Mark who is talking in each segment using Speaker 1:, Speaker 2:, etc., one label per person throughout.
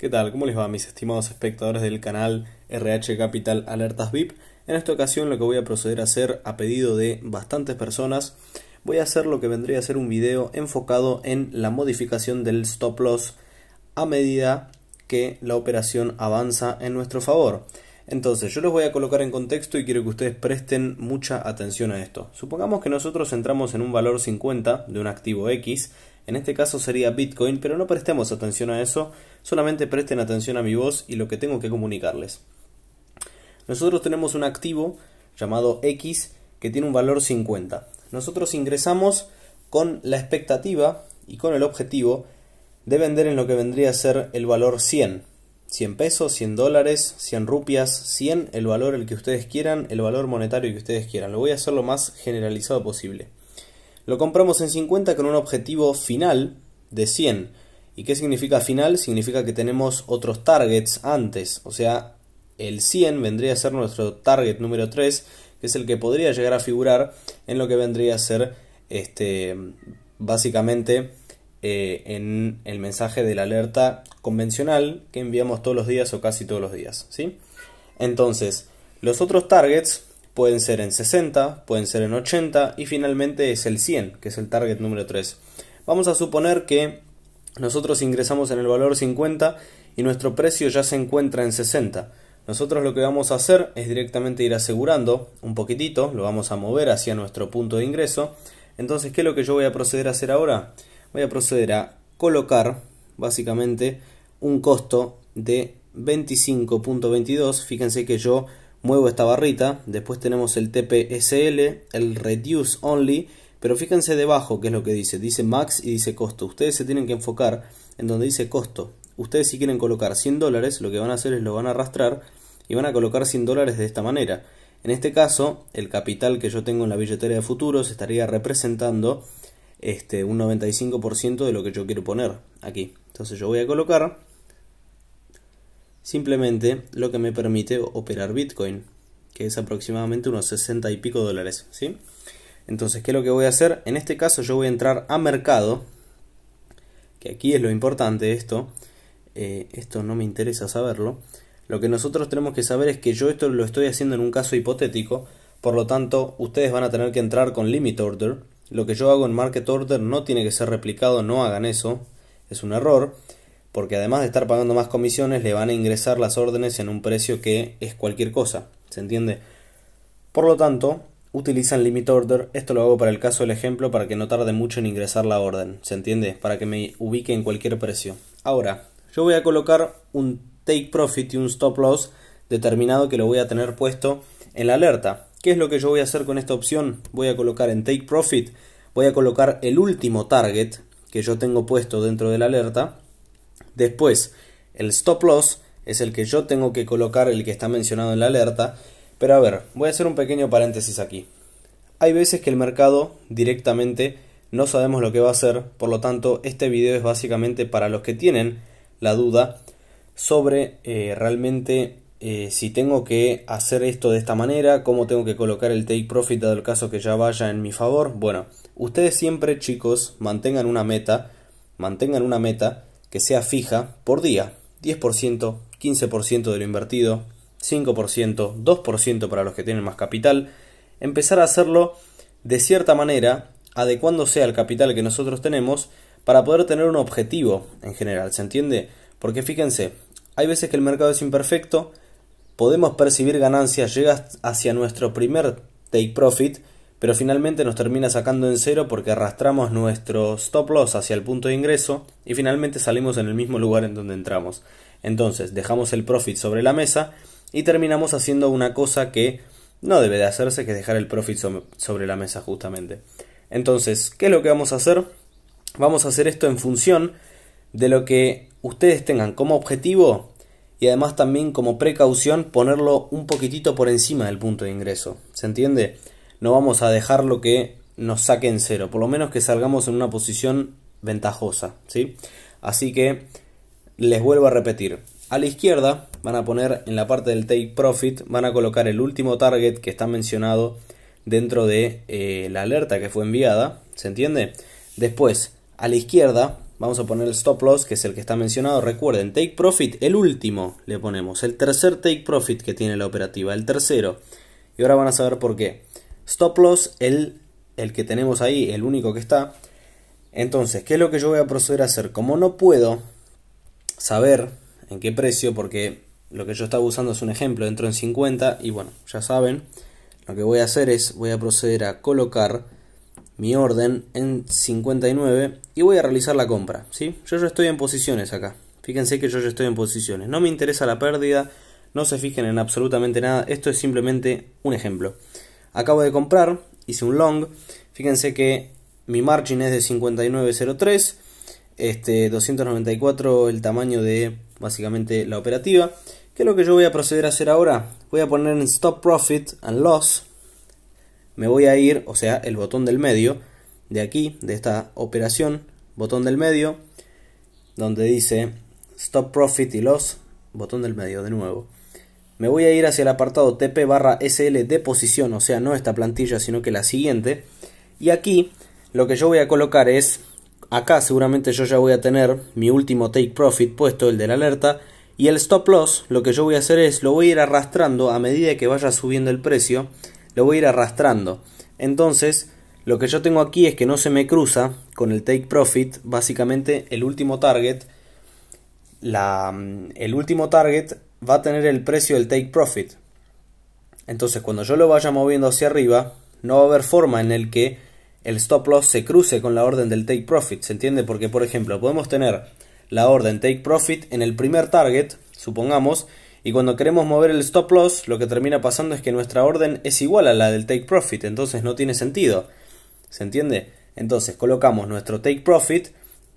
Speaker 1: ¿Qué tal? ¿Cómo les va mis estimados espectadores del canal RH Capital Alertas VIP? En esta ocasión lo que voy a proceder a hacer a pedido de bastantes personas, voy a hacer lo que vendría a ser un video enfocado en la modificación del stop loss a medida que la operación avanza en nuestro favor. Entonces, yo los voy a colocar en contexto y quiero que ustedes presten mucha atención a esto. Supongamos que nosotros entramos en un valor 50 de un activo X, en este caso sería Bitcoin, pero no prestemos atención a eso, solamente presten atención a mi voz y lo que tengo que comunicarles. Nosotros tenemos un activo llamado X que tiene un valor 50. Nosotros ingresamos con la expectativa y con el objetivo de vender en lo que vendría a ser el valor 100. 100 pesos, 100 dólares, 100 rupias, 100, el valor el que ustedes quieran, el valor monetario que ustedes quieran. Lo voy a hacer lo más generalizado posible. Lo compramos en 50 con un objetivo final de 100. ¿Y qué significa final? Significa que tenemos otros targets antes. O sea, el 100 vendría a ser nuestro target número 3, que es el que podría llegar a figurar en lo que vendría a ser este, básicamente eh, en el mensaje de la alerta convencional que enviamos todos los días o casi todos los días. ¿sí? Entonces, los otros targets pueden ser en 60, pueden ser en 80 y finalmente es el 100, que es el target número 3. Vamos a suponer que nosotros ingresamos en el valor 50 y nuestro precio ya se encuentra en 60. Nosotros lo que vamos a hacer es directamente ir asegurando un poquitito, lo vamos a mover hacia nuestro punto de ingreso. Entonces, ¿qué es lo que yo voy a proceder a hacer ahora? Voy a proceder a colocar básicamente un costo de 25.22. Fíjense que yo muevo esta barrita, después tenemos el TPSL, el Reduce Only, pero fíjense debajo qué es lo que dice, dice Max y dice costo. Ustedes se tienen que enfocar en donde dice costo. Ustedes si quieren colocar 100 dólares, lo que van a hacer es lo van a arrastrar y van a colocar 100 dólares de esta manera. En este caso, el capital que yo tengo en la billetera de futuros estaría representando este, un 95% de lo que yo quiero poner aquí. Entonces yo voy a colocar simplemente lo que me permite operar Bitcoin, que es aproximadamente unos 60 y pico dólares, ¿sí? Entonces, ¿qué es lo que voy a hacer? En este caso yo voy a entrar a mercado, que aquí es lo importante esto, eh, esto no me interesa saberlo, lo que nosotros tenemos que saber es que yo esto lo estoy haciendo en un caso hipotético, por lo tanto ustedes van a tener que entrar con limit order, lo que yo hago en market order no tiene que ser replicado, no hagan eso, es un error porque además de estar pagando más comisiones le van a ingresar las órdenes en un precio que es cualquier cosa, ¿se entiende? Por lo tanto, utilizan limit order, esto lo hago para el caso del ejemplo para que no tarde mucho en ingresar la orden, ¿se entiende? Para que me ubique en cualquier precio. Ahora, yo voy a colocar un take profit y un stop loss determinado que lo voy a tener puesto en la alerta. ¿Qué es lo que yo voy a hacer con esta opción? Voy a colocar en take profit, voy a colocar el último target que yo tengo puesto dentro de la alerta Después, el stop loss es el que yo tengo que colocar, el que está mencionado en la alerta. Pero a ver, voy a hacer un pequeño paréntesis aquí. Hay veces que el mercado directamente no sabemos lo que va a hacer, por lo tanto este video es básicamente para los que tienen la duda sobre eh, realmente eh, si tengo que hacer esto de esta manera, cómo tengo que colocar el take profit dado el caso que ya vaya en mi favor. Bueno, ustedes siempre chicos mantengan una meta, mantengan una meta que sea fija por día. 10%, 15% de lo invertido, 5%, 2% para los que tienen más capital. Empezar a hacerlo de cierta manera, adecuándose al capital que nosotros tenemos, para poder tener un objetivo en general, ¿se entiende? Porque fíjense, hay veces que el mercado es imperfecto, podemos percibir ganancias, llega hacia nuestro primer take profit, pero finalmente nos termina sacando en cero porque arrastramos nuestro stop loss hacia el punto de ingreso y finalmente salimos en el mismo lugar en donde entramos. Entonces dejamos el profit sobre la mesa y terminamos haciendo una cosa que no debe de hacerse, que es dejar el profit sobre la mesa justamente. Entonces, ¿qué es lo que vamos a hacer? Vamos a hacer esto en función de lo que ustedes tengan como objetivo y además también como precaución ponerlo un poquitito por encima del punto de ingreso. ¿Se entiende? No vamos a dejar lo que nos saque en cero, por lo menos que salgamos en una posición ventajosa, ¿sí? Así que les vuelvo a repetir, a la izquierda van a poner en la parte del take profit, van a colocar el último target que está mencionado dentro de eh, la alerta que fue enviada, ¿se entiende? Después, a la izquierda vamos a poner el stop loss, que es el que está mencionado. Recuerden, take profit, el último le ponemos, el tercer take profit que tiene la operativa, el tercero. Y ahora van a saber por qué. Stop loss, el, el que tenemos ahí, el único que está. Entonces, ¿qué es lo que yo voy a proceder a hacer? Como no puedo saber en qué precio, porque lo que yo estaba usando es un ejemplo, dentro en 50, y bueno, ya saben, lo que voy a hacer es, voy a proceder a colocar mi orden en 59 y voy a realizar la compra, ¿sí? Yo ya estoy en posiciones acá. Fíjense que yo ya estoy en posiciones. No me interesa la pérdida, no se fijen en absolutamente nada. Esto es simplemente un ejemplo. Acabo de comprar, hice un long. Fíjense que mi margin es de 59.03. Este 294 el tamaño de básicamente la operativa. ¿Qué es lo que yo voy a proceder a hacer ahora? Voy a poner en stop profit and loss me voy a ir, o sea, el botón del medio, de aquí, de esta operación, botón del medio, donde dice Stop Profit y Loss, botón del medio de nuevo. Me voy a ir hacia el apartado TP barra SL de posición, o sea, no esta plantilla, sino que la siguiente. Y aquí lo que yo voy a colocar es, acá seguramente yo ya voy a tener mi último Take Profit puesto, el de la alerta, y el Stop Loss, lo que yo voy a hacer es, lo voy a ir arrastrando a medida que vaya subiendo el precio lo voy a ir arrastrando. Entonces, lo que yo tengo aquí es que no se me cruza con el take profit, básicamente el último target, mm, el último target va a tener el precio del take profit. Entonces, cuando yo lo vaya moviendo hacia arriba, no va a haber forma en el que el stop loss se cruce con la orden del take profit, ¿se entiende? Porque, por ejemplo, podemos tener la orden take profit en el primer target, supongamos, y cuando queremos mover el stop loss, lo que termina pasando es que nuestra orden es igual a la del take profit, entonces no tiene sentido. ¿Se entiende? Entonces colocamos nuestro take profit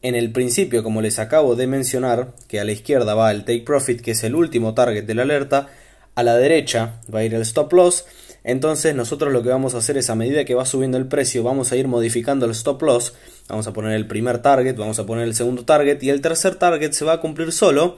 Speaker 1: en el principio, como les acabo de mencionar, que a la izquierda va el take profit, que es el último target de la alerta, a la derecha va a ir el stop loss, entonces nosotros lo que vamos a hacer es a medida que va subiendo el precio, vamos a ir modificando el stop loss, vamos a poner el primer target, vamos a poner el segundo target y el tercer target se va a cumplir solo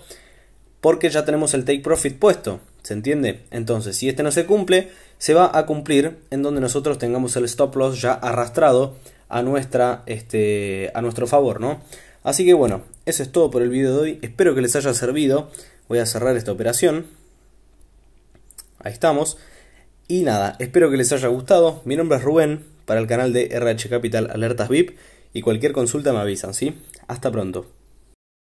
Speaker 1: porque ya tenemos el take profit puesto, ¿se entiende? Entonces, si este no se cumple, se va a cumplir en donde nosotros tengamos el stop loss ya arrastrado a, nuestra, este, a nuestro favor, ¿no? Así que bueno, eso es todo por el vídeo de hoy, espero que les haya servido, voy a cerrar esta operación, ahí estamos, y nada, espero que les haya gustado, mi nombre es Rubén, para el canal de RH Capital Alertas VIP, y cualquier consulta me avisan, ¿sí? Hasta pronto.